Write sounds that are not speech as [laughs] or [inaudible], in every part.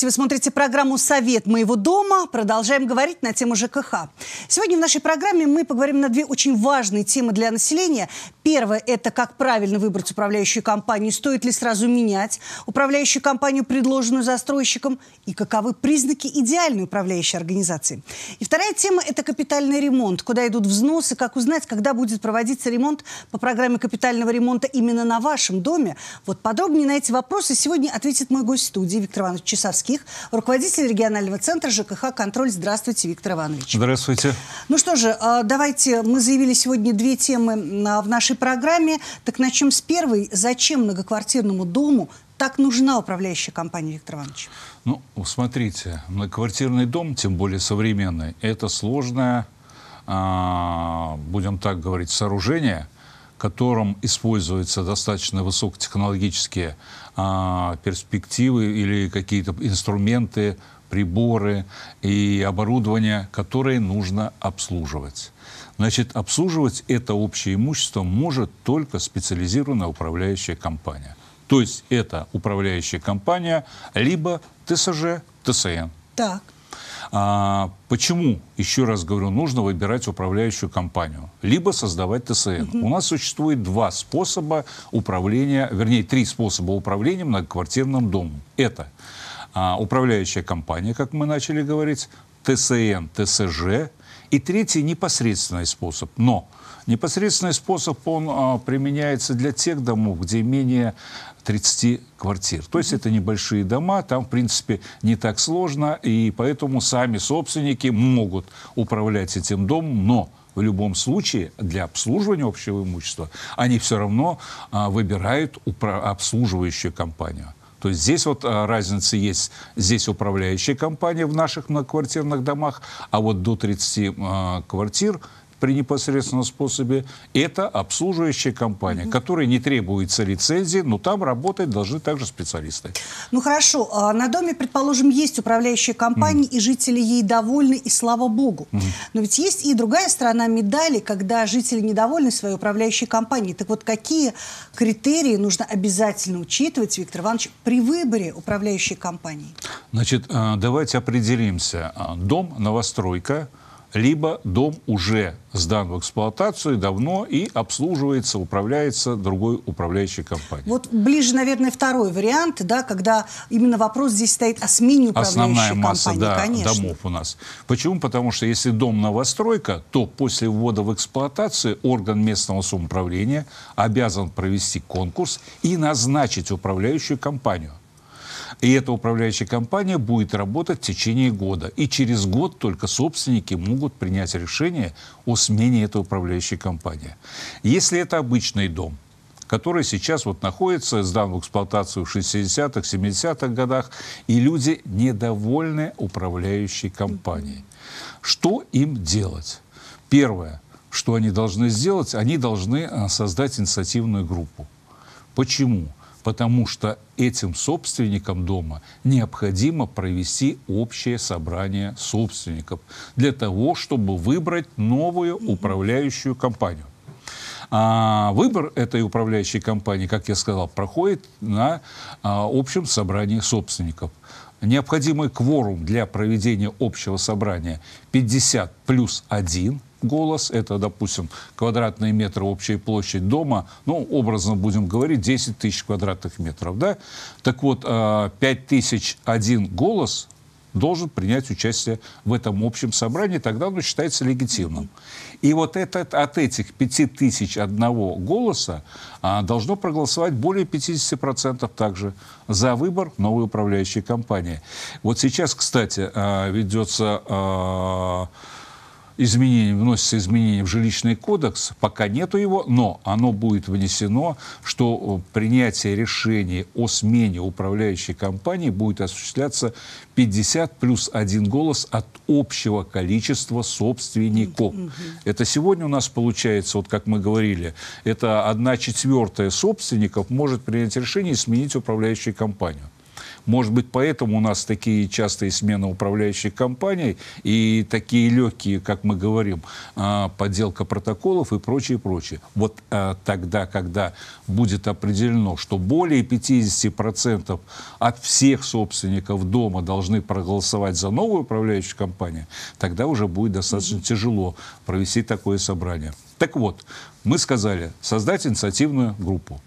Здравствуйте, вы смотрите программу «Совет моего дома». Продолжаем говорить на тему ЖКХ. Сегодня в нашей программе мы поговорим на две очень важные темы для населения. Первое – это как правильно выбрать управляющую компанию, стоит ли сразу менять управляющую компанию, предложенную застройщиком, и каковы признаки идеальной управляющей организации. И вторая тема – это капитальный ремонт. Куда идут взносы, как узнать, когда будет проводиться ремонт по программе капитального ремонта именно на вашем доме. Вот подробнее на эти вопросы сегодня ответит мой гость студии Виктор Иванович Часовских, руководитель регионального центра ЖКХ «Контроль». Здравствуйте, Виктор Иванович. Здравствуйте. Ну что же, а, давайте, мы заявили сегодня две темы в нашей программе. Так начнем с первой. Зачем многоквартирному дому так нужна управляющая компания, Виктор Иванович? Ну, смотрите, многоквартирный дом, тем более современный, это сложное, а, будем так говорить, сооружение – котором используются достаточно высокотехнологические а, перспективы или какие-то инструменты, приборы и оборудование, которые нужно обслуживать. Значит, обслуживать это общее имущество может только специализированная управляющая компания. То есть это управляющая компания, либо ТСЖ, ТСН. Так. А, почему, еще раз говорю, нужно выбирать управляющую компанию? Либо создавать ТСН. Угу. У нас существует два способа управления, вернее, три способа управления многоквартирным домом. Это а, управляющая компания, как мы начали говорить, ТСН, ТСЖ, и третий непосредственный способ. Но непосредственный способ, он а, применяется для тех домов, где менее 30 квартир. То есть это небольшие дома, там, в принципе, не так сложно, и поэтому сами собственники могут управлять этим домом, но в любом случае для обслуживания общего имущества они все равно а, выбирают обслуживающую компанию. То есть здесь вот а, разница есть. Здесь управляющая компания в наших многоквартирных домах, а вот до 30 а, квартир – при непосредственном способе, это обслуживающая компания, угу. которой не требуется лицензии, но там работать должны также специалисты. Ну хорошо, а на доме, предположим, есть управляющая компания, угу. и жители ей довольны, и слава богу. Угу. Но ведь есть и другая сторона медали, когда жители недовольны своей управляющей компанией. Так вот, какие критерии нужно обязательно учитывать, Виктор Иванович, при выборе управляющей компании? Значит, а, давайте определимся. А, дом, новостройка – либо дом уже сдан в эксплуатацию давно и обслуживается, управляется другой управляющей компанией. Вот ближе, наверное, второй вариант, да, когда именно вопрос здесь стоит о смене управляющей Основная масса, компании, да, конечно. домов у нас. Почему? Потому что если дом новостройка, то после ввода в эксплуатацию орган местного самоуправления обязан провести конкурс и назначить управляющую компанию. И эта управляющая компания будет работать в течение года. И через год только собственники могут принять решение о смене этой управляющей компании. Если это обычный дом, который сейчас вот находится, сдан в эксплуатацию в 60-х, 70-х годах, и люди недовольны управляющей компанией. Что им делать? Первое, что они должны сделать, они должны а, создать инициативную группу. Почему? Потому что этим собственникам дома необходимо провести общее собрание собственников для того, чтобы выбрать новую управляющую компанию. А выбор этой управляющей компании, как я сказал, проходит на а, общем собрании собственников. Необходимый кворум для проведения общего собрания 50 плюс 1 голос, это, допустим, квадратные метры общей площадь дома, ну, образно будем говорить, 10 тысяч квадратных метров, да? Так вот, 5 а, тысяч один голос должен принять участие в этом общем собрании, тогда оно считается легитимным. И вот этот, от этих 5 тысяч одного голоса а, должно проголосовать более 50% также за выбор новой управляющей компании. Вот сейчас, кстати, а, ведется... А, изменения, вносятся изменения в жилищный кодекс, пока нету его, но оно будет внесено, что э, принятие решения о смене управляющей компании будет осуществляться 50 плюс один голос от общего количества собственников. Это сегодня у нас получается, вот как мы говорили, это одна четвертая собственников может принять решение и сменить управляющую компанию. Может быть, поэтому у нас такие частые смены управляющих компаний и такие легкие, как мы говорим, а, подделка протоколов и прочее, прочее. Вот а, тогда, когда будет определено, что более 50% от всех собственников дома должны проголосовать за новую управляющую компанию, тогда уже будет достаточно mm-hmm. тяжело провести такое собрание. Так вот, мы сказали создать инициативную группу.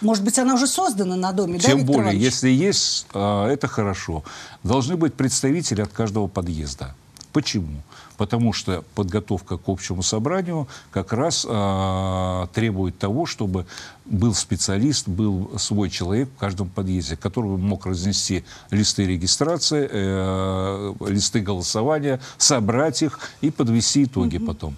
Может быть, она уже создана на доме, Тем да, более, Иванович? если есть, а, это хорошо. Должны быть представители от каждого подъезда. Почему? Потому что подготовка к общему собранию как раз э, требует того, чтобы был специалист, был свой человек в каждом подъезде, который мог разнести листы регистрации, э, листы голосования, собрать их и подвести итоги mm-hmm. потом.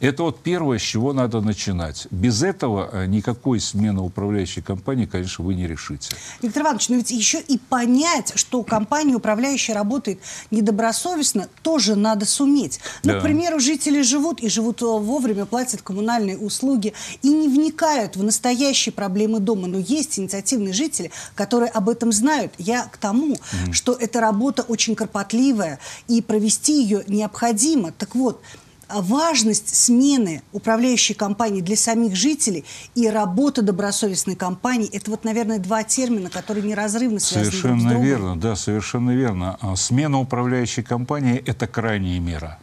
Это вот первое, с чего надо начинать. Без этого э, никакой смены управляющей компании, конечно, вы не решите. Виктор Иванович, но ведь еще и понять, что компания управляющая работает недобросовестно, тоже надо суметь. Ну, да. к примеру, жители живут и живут э, вовремя, платят коммунальные услуги и не вникают в настоящие проблемы дома. Но есть инициативные жители, которые об этом знают. Я к тому, mm. что эта работа очень кропотливая, и провести ее необходимо. Так вот, важность смены управляющей компании для самих жителей и работа добросовестной компании – это вот, наверное, два термина, которые неразрывно связаны Совершенно друг с другом. верно, да, совершенно верно. А смена управляющей компании – это крайняя мера.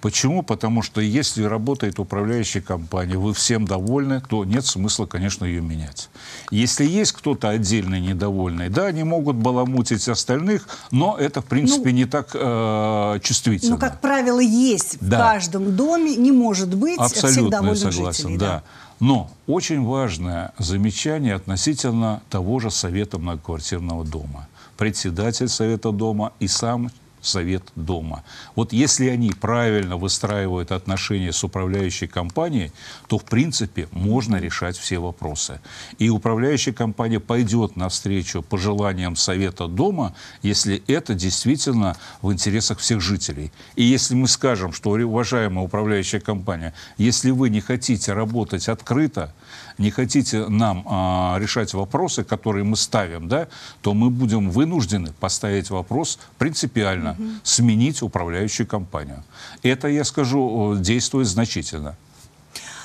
Почему? Потому что если работает управляющая компания, вы всем довольны, то нет смысла, конечно, ее менять. Если есть кто-то отдельный недовольный, да, они могут баламутить остальных, но это, в принципе, ну, не так э, чувствительно. Ну, как правило, есть да. в каждом доме, не может быть Абсолютно довольных согласен, жителей. Да. да. Но очень важное замечание относительно того же совета многоквартирного дома. Председатель совета дома и сам совет дома. Вот если они правильно выстраивают отношения с управляющей компанией, то, в принципе, можно решать все вопросы. И управляющая компания пойдет навстречу пожеланиям совета дома, если это действительно в интересах всех жителей. И если мы скажем, что, уважаемая управляющая компания, если вы не хотите работать открыто, не хотите нам а, решать вопросы, которые мы ставим, да, то мы будем вынуждены поставить вопрос принципиально, угу. сменить управляющую компанию. Это, я скажу, действует значительно.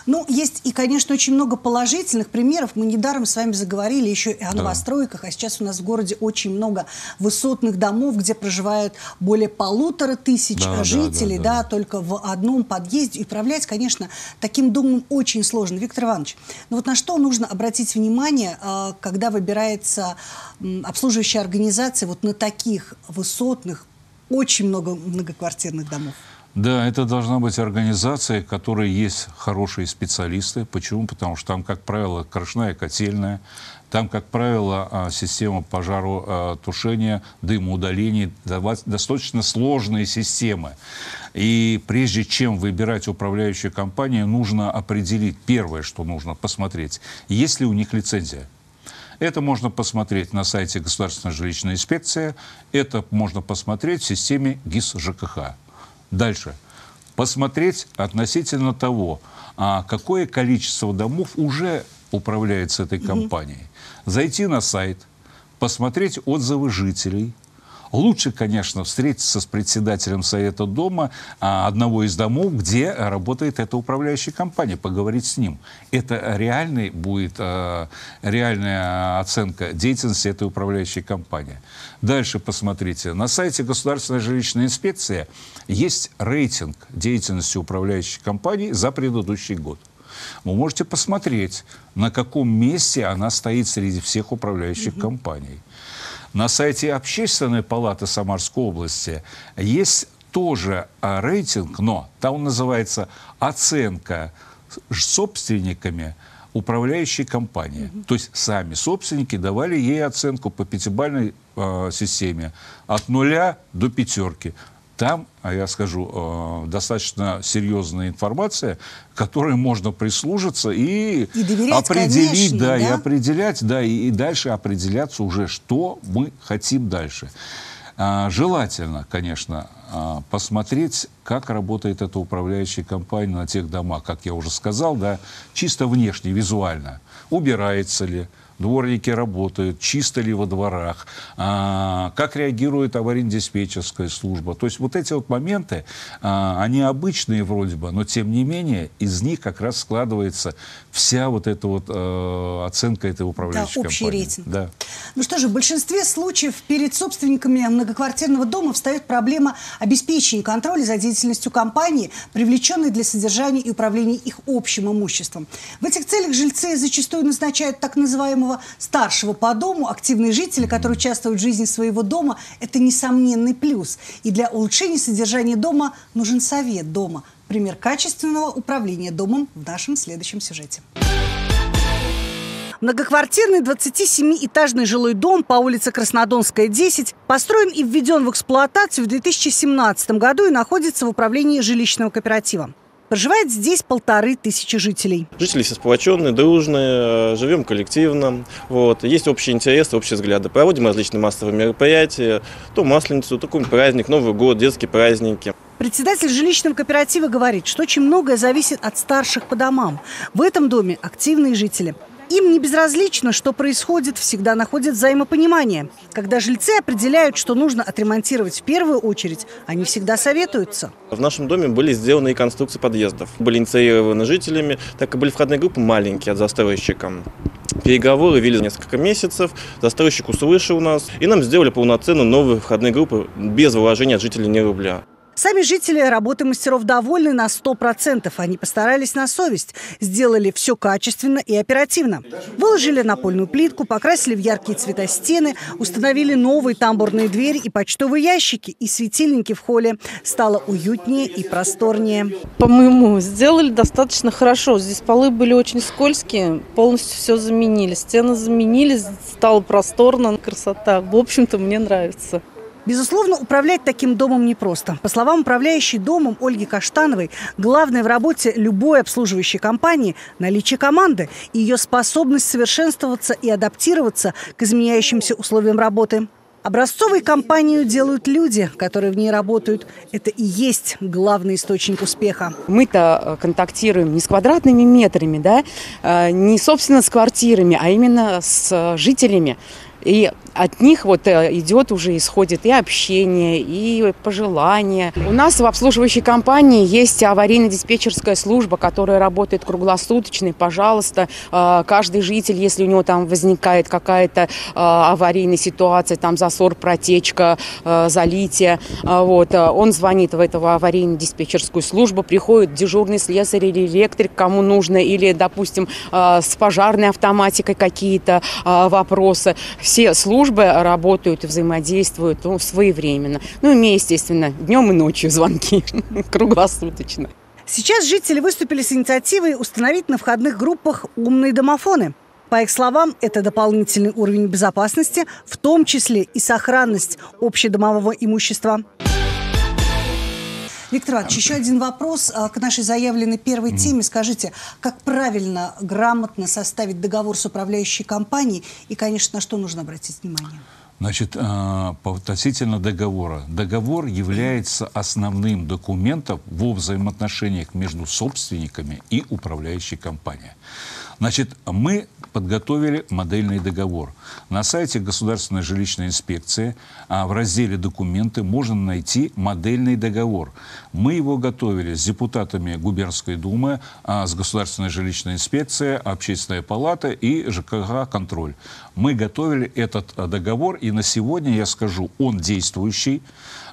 Ну, есть и, конечно, очень много положительных примеров. Мы недаром с вами заговорили еще и о да. новостройках, а сейчас у нас в городе очень много высотных домов, где проживают более полутора тысяч да, жителей, да, да, да. да, только в одном подъезде. И управлять, конечно, таким домом очень сложно. Виктор Иванович, ну вот на что нужно обратить внимание, а, когда выбирается обслуживающая организация вот на таких высотных, очень много многоквартирных домов? Да, это должна быть организация, в которой есть хорошие специалисты. Почему? Потому что там, как правило, крышная котельная, там, как правило, а, система пожаротушения, дымоудаления, достаточно сложные системы. И прежде чем выбирать управляющую компанию, нужно определить, первое, что нужно посмотреть, есть ли у них лицензия. Это можно посмотреть на сайте Государственной жилищной инспекции, это можно посмотреть в системе ГИС ЖКХ. Дальше. Посмотреть относительно того, а какое количество домов уже управляется этой компанией. Зайти на сайт, посмотреть отзывы жителей – Лучше, конечно, встретиться с председателем Совета дома а, одного из домов, где работает эта управляющая компания, поговорить с ним. Это реальный будет а, реальная оценка деятельности этой управляющей компании. Дальше посмотрите. На сайте Государственной жилищной инспекции есть рейтинг деятельности управляющей компании за предыдущий год. Вы можете посмотреть, на каком месте она стоит среди всех управляющих mm-hmm. компаний. На сайте Общественной палаты Самарской области есть тоже а, рейтинг, но там называется «Оценка собственниками управляющей компании». Mm-hmm. То есть сами собственники давали ей оценку по пятибалльной э, системе от нуля до пятерки. Там, а я скажу, э, достаточно серьезная информация, которой можно прислужиться и, и определить, конечно, да, да, и определять, да, и, и дальше определяться уже, что мы хотим дальше. А, желательно, конечно, а, посмотреть, как работает эта управляющая компания на тех домах, как я уже сказал, да, чисто внешне, визуально. Убирается ли, дворники работают, чисто ли во дворах, а, как реагирует аварийно-диспетчерская служба. То есть вот эти вот моменты, а, они обычные вроде бы, но тем не менее из них как раз складывается вся вот эта вот э, оценка этой управляющей да, общий компании. рейтинг. Да. Ну что же, в большинстве случаев перед собственниками многоквартирного дома встает проблема обеспечения контроля за деятельностью компании, привлеченной для содержания и управления их общим имуществом. В этих целях жильцы зачастую назначают так называемого старшего по дому. Активные жители, которые участвуют в жизни своего дома, это несомненный плюс. И для улучшения содержания дома нужен совет дома. Пример качественного управления домом в нашем следующем сюжете. Многоквартирный 27-этажный жилой дом по улице Краснодонская, 10 построен и введен в эксплуатацию в 2017 году и находится в управлении жилищного кооператива. Проживает здесь полторы тысячи жителей. Жители все сплоченные, дружные, э, живем коллективно. Вот. Есть общие интересы, общие взгляды. Проводим различные массовые мероприятия. То Масленицу, то какой-нибудь праздник, Новый год, детские праздники. Председатель жилищного кооператива говорит, что очень многое зависит от старших по домам. В этом доме активные жители. Им не безразлично, что происходит, всегда находят взаимопонимание. Когда жильцы определяют, что нужно отремонтировать в первую очередь, они всегда советуются. В нашем доме были сделаны и конструкции подъездов. Были инициированы жителями, так и были входные группы маленькие от застройщика. Переговоры вели несколько месяцев, застройщик услышал нас, и нам сделали полноценную новые входные группы без вложения от жителей ни рубля. Сами жители работы мастеров довольны на 100%. Они постарались на совесть. Сделали все качественно и оперативно. Выложили напольную плитку, покрасили в яркие цвета стены, установили новые тамбурные двери и почтовые ящики, и светильники в холле. Стало уютнее и просторнее. По-моему, сделали достаточно хорошо. Здесь полы были очень скользкие, полностью все заменили. Стены заменили, стало просторно, красота. В общем-то, мне нравится. Безусловно, управлять таким домом непросто. По словам управляющей домом Ольги Каштановой, главное в работе любой обслуживающей компании – наличие команды и ее способность совершенствоваться и адаптироваться к изменяющимся условиям работы. Образцовой компанию делают люди, которые в ней работают. Это и есть главный источник успеха. Мы-то э, контактируем не с квадратными метрами, да, э, не собственно с квартирами, а именно с э, жителями. И от них вот э, идет уже, исходит и общение, и пожелания. У нас в обслуживающей компании есть аварийно-диспетчерская служба, которая работает круглосуточно. Пожалуйста, э, каждый житель, если у него там возникает какая-то э, аварийная ситуация, там засор, протечка, залитие, вот, он звонит в эту аварийно-диспетчерскую службу, приходит дежурный слесарь или электрик, кому нужно, или, допустим, с пожарной автоматикой какие-то вопросы. Все службы службы работают и взаимодействуют ну, своевременно. Ну, и мне, естественно, днем и ночью звонки [laughs] круглосуточно. Сейчас жители выступили с инициативой установить на входных группах умные домофоны. По их словам, это дополнительный уровень безопасности, в том числе и сохранность общедомового имущества. Виктор Иванович, еще один вопрос а, к нашей заявленной первой теме. Скажите, как правильно, грамотно составить договор с управляющей компанией и, конечно, на что нужно обратить внимание? Значит, а, относительно договора. Договор является основным документом во взаимоотношениях между собственниками и управляющей компанией. Значит, мы подготовили модельный договор. На сайте Государственной жилищной инспекции а в разделе «Документы» можно найти модельный договор. Мы его готовили с депутатами Губернской думы, а, с Государственной жилищной инспекцией, Общественная палата и ЖКХ «Контроль». Мы готовили этот а, договор, и на сегодня, я скажу, он действующий.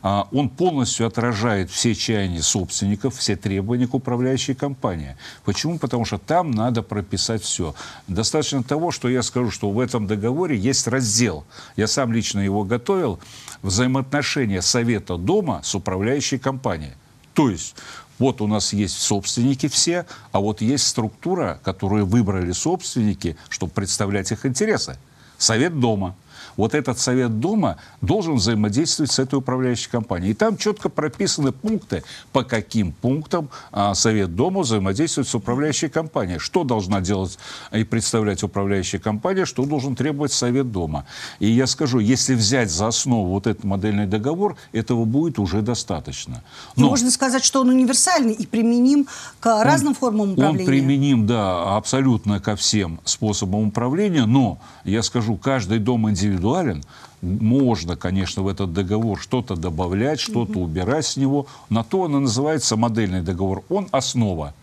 А, он полностью отражает все чаяния собственников, все требования к управляющей компании. Почему? Потому что там надо прописать все. Достаточно того, что я скажу, что в этом договоре есть раздел. Я сам лично его готовил. Взаимоотношения совета дома с управляющей компанией. То есть вот у нас есть собственники все, а вот есть структура, которую выбрали собственники, чтобы представлять их интересы. Совет дома – вот этот совет дома должен взаимодействовать с этой управляющей компанией. И там четко прописаны пункты, по каким пунктам а, совет дома взаимодействует с управляющей компанией. Что должна делать и представлять управляющая компания, что должен требовать совет дома. И я скажу, если взять за основу вот этот модельный договор, этого будет уже достаточно. Но, можно сказать, что он универсальный и применим к разным он, формам управления. Он применим, да, абсолютно ко всем способам управления, но, я скажу, каждый дом индивидуален, можно, конечно, в этот договор что-то добавлять, что-то убирать с него. На то он и называется модельный договор. Он основа.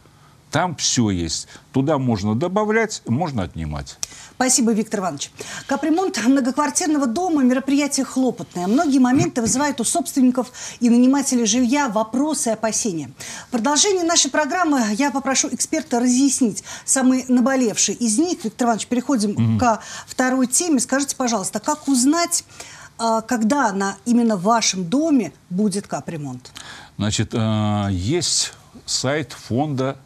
Там все есть. Туда можно добавлять, можно отнимать. Спасибо, Виктор Иванович. Капремонт многоквартирного дома – мероприятие хлопотное. Многие моменты вызывают у собственников и нанимателей жилья вопросы и опасения. В продолжении нашей программы я попрошу эксперта разъяснить самые наболевшие из них. Виктор Иванович, переходим mm-hmm. ко второй теме. Скажите, пожалуйста, как узнать, а, когда на именно вашем доме будет капремонт? Значит, а, есть сайт фонда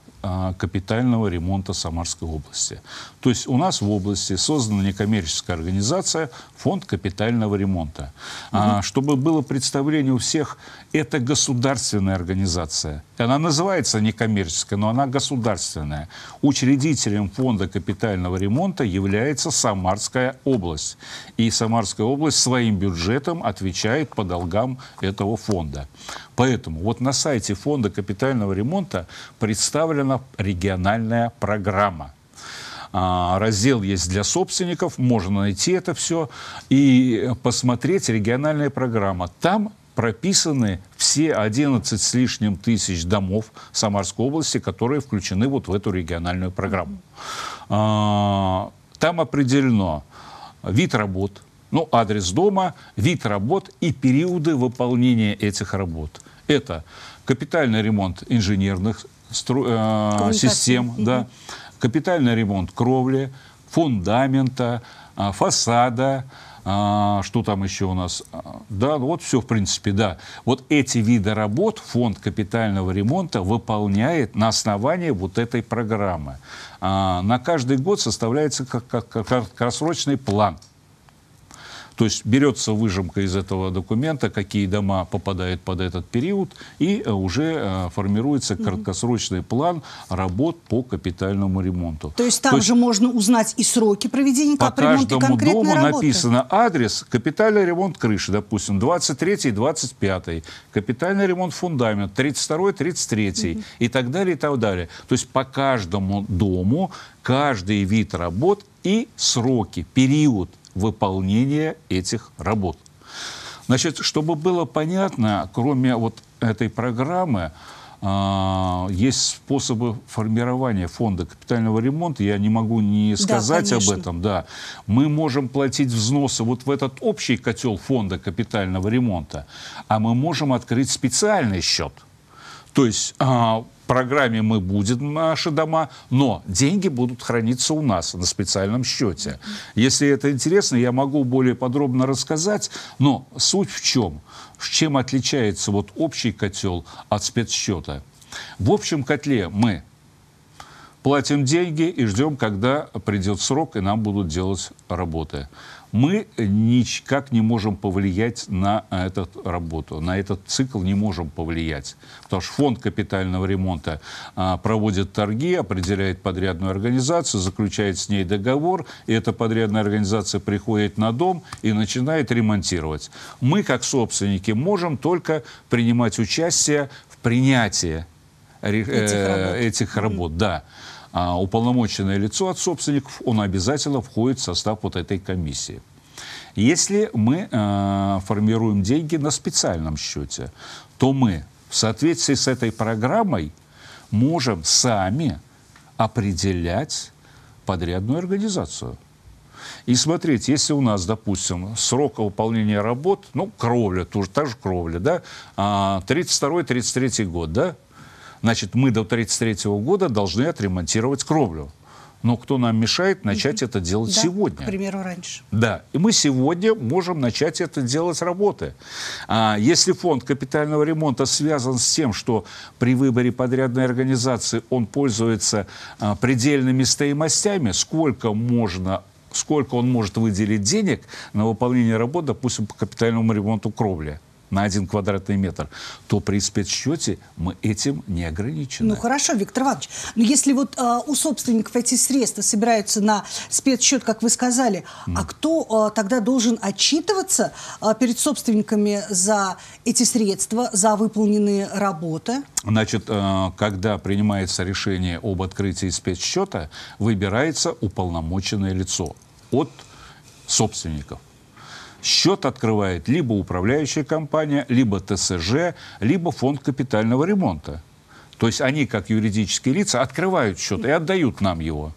капитального ремонта Самарской области. То есть у нас в области создана некоммерческая организация Фонд капитального ремонта. Угу. А, чтобы было представление у всех, это государственная организация. Она называется некоммерческая, но она государственная. Учредителем Фонда капитального ремонта является Самарская область. И Самарская область своим бюджетом отвечает по долгам этого фонда. Поэтому вот на сайте Фонда капитального ремонта представлена региональная программа. А, раздел есть для собственников, можно найти это все и посмотреть региональная программа. Там прописаны все 11 с лишним тысяч домов Самарской области, которые включены вот в эту региональную программу. А, там определено вид работ, ну, адрес дома, вид работ и периоды выполнения этих работ. Это капитальный ремонт инженерных стру, э, систем, да, капитальный ремонт кровли, фундамента, э, фасада, а, что там еще у нас? Да, вот все, в принципе, да. Вот эти виды работ фонд капитального ремонта выполняет на основании вот этой программы. А, на каждый год составляется краткосрочный план – то есть берется выжимка из этого документа, какие дома попадают под этот период, и э, уже э, формируется краткосрочный план работ по капитальному ремонту. То есть там То есть, же можно узнать и сроки проведения капремонта, По каждому дому работы. написано адрес, капитальный ремонт крыши, допустим, 23 25 капитальный ремонт фундамент, 32 33 угу. и так далее, и так далее. То есть по каждому дому каждый вид работ и сроки, период выполнения этих работ. Значит, чтобы было понятно, кроме вот этой программы, а, есть способы формирования фонда капитального ремонта. Я не могу не сказать да, об этом. Да. Мы можем платить взносы вот в этот общий котел фонда капитального ремонта, а мы можем открыть специальный счет. То есть а, программе мы будем наши дома, но деньги будут храниться у нас на специальном счете. Если это интересно, я могу более подробно рассказать, но суть в чем? Чем отличается вот общий котел от спецсчета? В общем котле мы платим деньги и ждем, когда придет срок, и нам будут делать работы мы никак не можем повлиять на эту работу, на этот цикл не можем повлиять. Потому что фонд капитального ремонта а, проводит торги, определяет подрядную организацию, заключает с ней договор, и эта подрядная организация приходит на дом и начинает ремонтировать. Мы, как собственники, можем только принимать участие в принятии этих э, работ. Этих работ да а уполномоченное лицо от собственников, он обязательно входит в состав вот этой комиссии. Если мы э, формируем деньги на специальном счете, то мы в соответствии с этой программой можем сами определять подрядную организацию. И смотреть, если у нас, допустим, срок выполнения работ, ну, кровля, тоже, та же кровля, да, 32-33 а, год, да, Значит, мы до 1933 года должны отремонтировать кровлю. Но кто нам мешает начать это делать да, сегодня? К примеру, раньше. Да. И мы сегодня можем начать это делать работы. А если фонд капитального ремонта связан с тем, что при выборе подрядной организации он пользуется а, предельными стоимостями, сколько можно сколько он может выделить денег на выполнение работ, допустим, по капитальному ремонту кровли на один квадратный метр, то при спецсчете мы этим не ограничены. Ну хорошо, Виктор Иванович, но если вот э, у собственников эти средства собираются на спецсчет, как вы сказали, mm. а кто э, тогда должен отчитываться э, перед собственниками за эти средства, за выполненные работы? Значит, э, когда принимается решение об открытии спецсчета, выбирается уполномоченное лицо от собственников. Счет открывает либо управляющая компания, либо ТСЖ, либо фонд капитального ремонта. То есть они, как юридические лица, открывают счет и отдают нам его.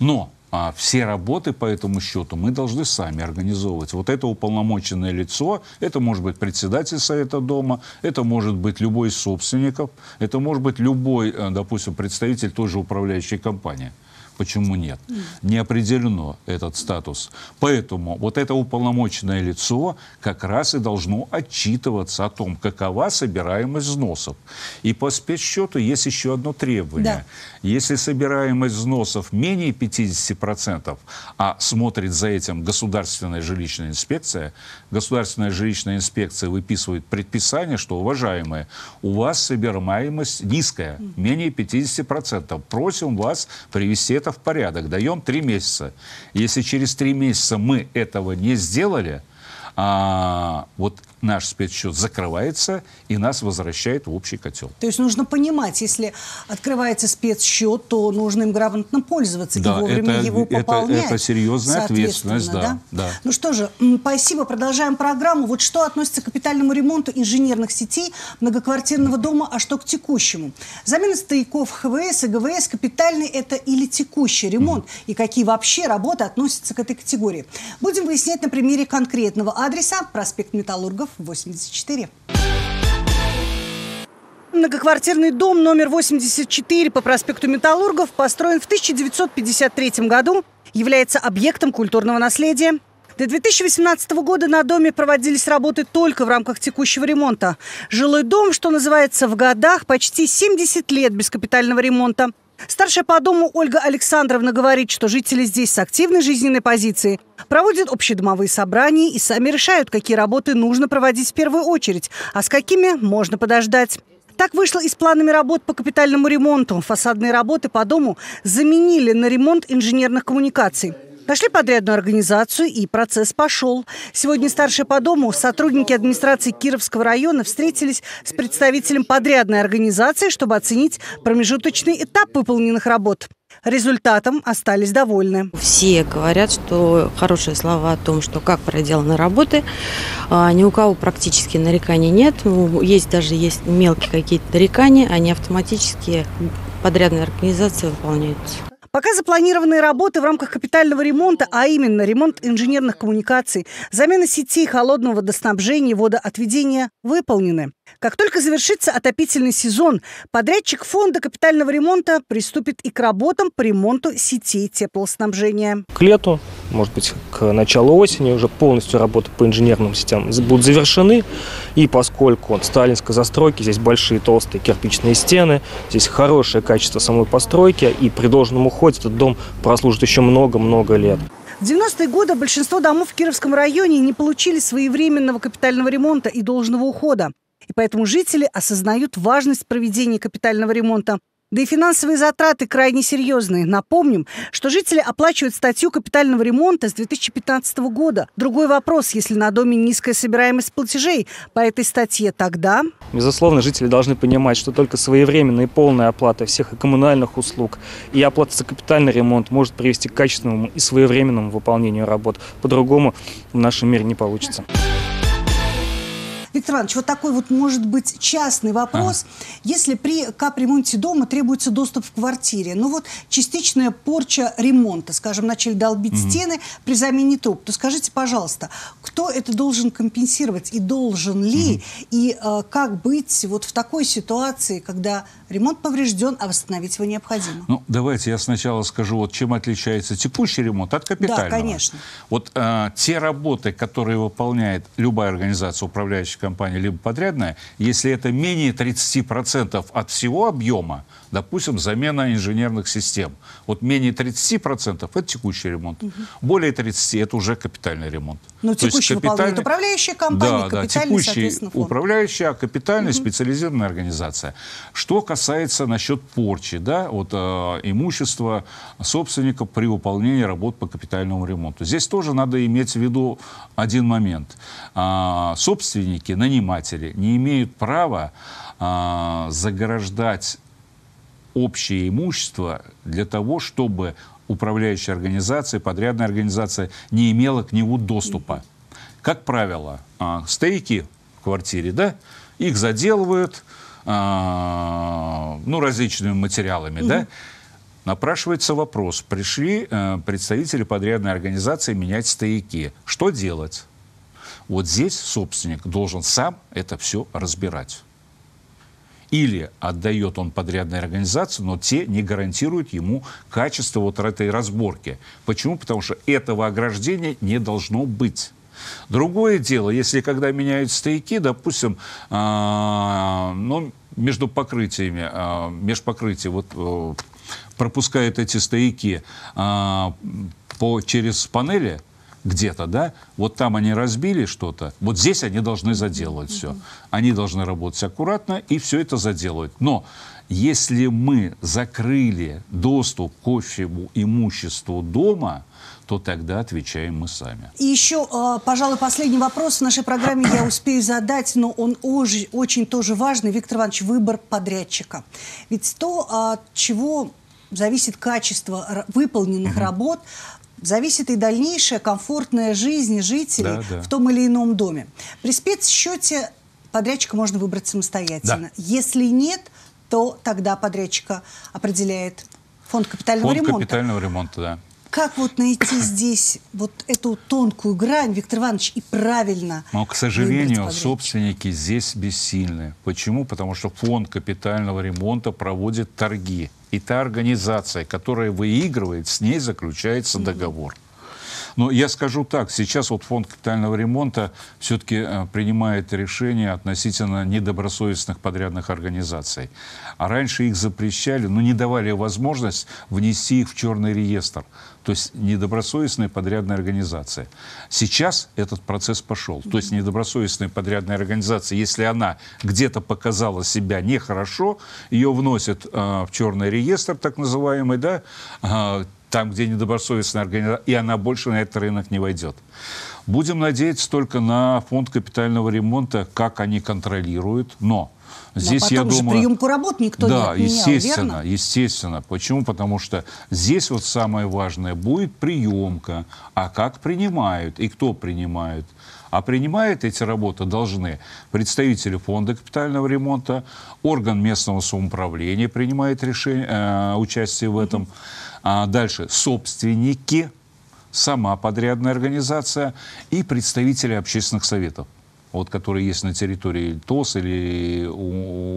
Но а все работы по этому счету мы должны сами организовывать. Вот это уполномоченное лицо, это может быть председатель совета дома, это может быть любой из собственников, это может быть любой, э, допустим, представитель той же управляющей компании. Почему нет? Не определено этот статус. Поэтому вот это уполномоченное лицо как раз и должно отчитываться о том, какова собираемость взносов. И по спецсчету есть еще одно требование. Да. Если собираемость взносов менее 50%, а смотрит за этим государственная жилищная инспекция, государственная жилищная инспекция выписывает предписание, что, уважаемые, у вас собираемость низкая, менее 50%. Просим вас привести это в порядок. Даем три месяца. Если через три месяца мы этого не сделали, а, вот наш спецсчет закрывается и нас возвращает в общий котел. То есть нужно понимать, если открывается спецсчет, то нужно им грамотно пользоваться да, и вовремя это, его пополнять. Это, это серьезная ответственность, да, да? да. Ну что же, спасибо, продолжаем программу. Вот что относится к капитальному ремонту инженерных сетей многоквартирного дома, а что к текущему? Замена стояков ХВС и ГВС капитальный это или текущий ремонт? Mm. И какие вообще работы относятся к этой категории? Будем выяснять на примере конкретного адреса, проспект Металлургов, 84. Многоквартирный дом номер 84 по проспекту Металлургов построен в 1953 году, является объектом культурного наследия. До 2018 года на доме проводились работы только в рамках текущего ремонта. Жилой дом, что называется, в годах почти 70 лет без капитального ремонта. Старшая по дому Ольга Александровна говорит, что жители здесь с активной жизненной позицией проводят общедомовые собрания и сами решают, какие работы нужно проводить в первую очередь, а с какими можно подождать. Так вышло и с планами работ по капитальному ремонту. Фасадные работы по дому заменили на ремонт инженерных коммуникаций. Нашли подрядную организацию, и процесс пошел. Сегодня старшие по дому сотрудники администрации Кировского района встретились с представителем подрядной организации, чтобы оценить промежуточный этап выполненных работ. Результатом остались довольны. Все говорят, что хорошие слова о том, что как проделаны работы. А, ни у кого практически нареканий нет. Ну, есть даже есть мелкие какие-то нарекания, они автоматически подрядной организации выполняются. Пока запланированные работы в рамках капитального ремонта, а именно ремонт инженерных коммуникаций, замена сетей холодного водоснабжения водоотведения выполнены. Как только завершится отопительный сезон, подрядчик фонда капитального ремонта приступит и к работам по ремонту сетей теплоснабжения. К лету, может быть, к началу осени уже полностью работы по инженерным сетям будут завершены. И поскольку от сталинской застройки здесь большие толстые кирпичные стены, здесь хорошее качество самой постройки, и при должном уходе этот дом прослужит еще много-много лет. В 90-е годы большинство домов в Кировском районе не получили своевременного капитального ремонта и должного ухода. И поэтому жители осознают важность проведения капитального ремонта. Да и финансовые затраты крайне серьезные. Напомним, что жители оплачивают статью капитального ремонта с 2015 года. Другой вопрос, если на доме низкая собираемость платежей по этой статье, тогда... Безусловно, жители должны понимать, что только своевременная и полная оплата всех и коммунальных услуг и оплата за капитальный ремонт может привести к качественному и своевременному выполнению работ. По-другому в нашем мире не получится. Виктор Иванович, вот такой вот может быть частный вопрос. Ага. Если при капремонте дома требуется доступ в квартире, ну вот частичная порча ремонта, скажем, начали долбить угу. стены при замене труб, то скажите, пожалуйста, кто это должен компенсировать и должен ли, угу. и э, как быть вот в такой ситуации, когда ремонт поврежден, а восстановить его необходимо? Ну, давайте я сначала скажу, вот чем отличается текущий ремонт от капитального. Да, конечно. Вот э, те работы, которые выполняет любая организация, управляющая компания, либо подрядная, если это менее 30% от всего объема, допустим, замена инженерных систем. Вот менее 30% это текущий ремонт. Угу. Более 30% это уже капитальный ремонт. Но То текущий капитальный... выполняет управляющая компания, да, да, текущий управляющая, а капитальная угу. специализированная организация. Что касается насчет порчи, да, вот э, имущества собственника при выполнении работ по капитальному ремонту. Здесь тоже надо иметь в виду один момент. А, собственники, наниматели не имеют права а, заграждать общее имущество для того, чтобы управляющая организация, подрядная организация не имела к нему доступа. Как правило, а, стейки в квартире, да, их заделывают, а, ну, различными материалами, угу. да, напрашивается вопрос. Пришли э, представители подрядной организации менять стояки. Что делать? Вот здесь собственник должен сам это все разбирать. Или отдает он подрядной организации, но те не гарантируют ему качество вот этой разборки. Почему? Потому что этого ограждения не должно быть. Другое дело, если когда меняют стояки, допустим, э, ну, между покрытиями, э, межпокрытие, вот э, пропускают эти стояки э, по, через панели, где-то, да, вот там они разбили что-то, вот здесь они должны заделывать все. Они должны работать аккуратно и все это заделывать. Но если мы закрыли доступ к общему имуществу дома, то тогда отвечаем мы сами. И еще, а, пожалуй, последний вопрос в нашей программе я успею задать, но он очень, очень тоже важный. Виктор Иванович, выбор подрядчика. Ведь то, от чего зависит качество выполненных угу. работ, зависит и дальнейшая комфортная жизнь жителей да, да. в том или ином доме. При спецсчете подрядчика можно выбрать самостоятельно. Да. Если нет, то тогда подрядчика определяет фонд капитального фонд ремонта. Фонд капитального ремонта, да. Как вот найти [coughs] здесь вот эту тонкую грань, Виктор Иванович, и правильно Но, к сожалению, собственники здесь бессильны. Почему? Потому что фонд капитального ремонта проводит торги. И та организация, которая выигрывает, с ней заключается договор. Но я скажу так, сейчас вот фонд капитального ремонта все-таки э, принимает решения относительно недобросовестных подрядных организаций. А раньше их запрещали, но не давали возможность внести их в черный реестр. То есть недобросовестная подрядная организация. Сейчас этот процесс пошел. То есть недобросовестная подрядная организация, если она где-то показала себя нехорошо, ее вносят э, в черный реестр, так называемый, да, э, там, где недобросовестная организация, и она больше на этот рынок не войдет. Будем надеяться только на фонд капитального ремонта, как они контролируют, но Здесь, Но потом я же думаю, приемку работ никто да, не отменял, естественно, верно? естественно. Почему? Потому что здесь вот самое важное будет приемка, а как принимают и кто принимает. А принимают эти работы должны представители фонда капитального ремонта, орган местного самоуправления принимает решение, э, участие в этом. А дальше собственники, сама подрядная организация и представители общественных советов вот, которые есть на территории ТОС или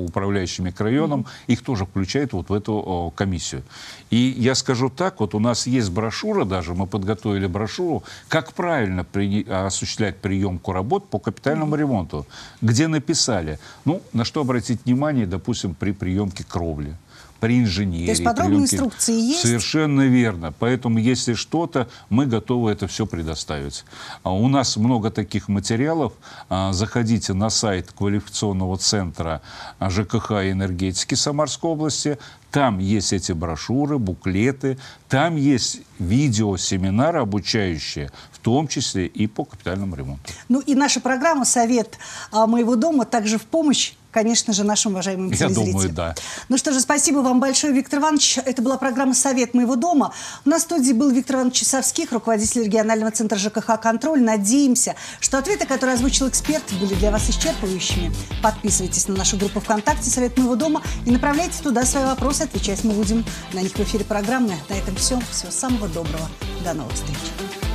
управляющим микрорайоном, mm-hmm. их тоже включают вот в эту о, комиссию. И я скажу так, вот у нас есть брошюра даже, мы подготовили брошюру, как правильно при, осуществлять приемку работ по капитальному mm-hmm. ремонту, где написали, ну, на что обратить внимание, допустим, при приемке кровли при инженерии. То есть подробные инструкции есть? Совершенно верно. Поэтому, если что-то, мы готовы это все предоставить. А у нас много таких материалов. А, заходите на сайт квалификационного центра ЖКХ и энергетики Самарской области. Там есть эти брошюры, буклеты, там есть видеосеминары обучающие, в том числе и по капитальному ремонту. Ну и наша программа «Совет моего дома» также в помощь конечно же, нашим уважаемым Я телезрителям. думаю, да. Ну что же, спасибо вам большое, Виктор Иванович. Это была программа «Совет моего дома». У нас в студии был Виктор Иванович Часовских, руководитель регионального центра ЖКХ «Контроль». Надеемся, что ответы, которые озвучил эксперт, были для вас исчерпывающими. Подписывайтесь на нашу группу ВКонтакте «Совет моего дома» и направляйте туда свои вопросы. Отвечать мы будем на них в эфире программы. На этом все. Всего самого доброго. До новых встреч.